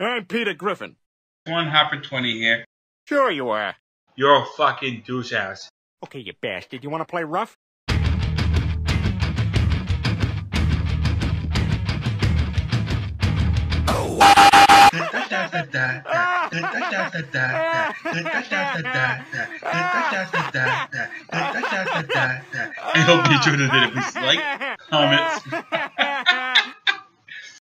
I'm Peter Griffin. Warren Harper 20 here. Sure you are. You're a fucking douche ass. Okay, you bastard. You want to play rough? I hope you enjoyed it. Please like, comment,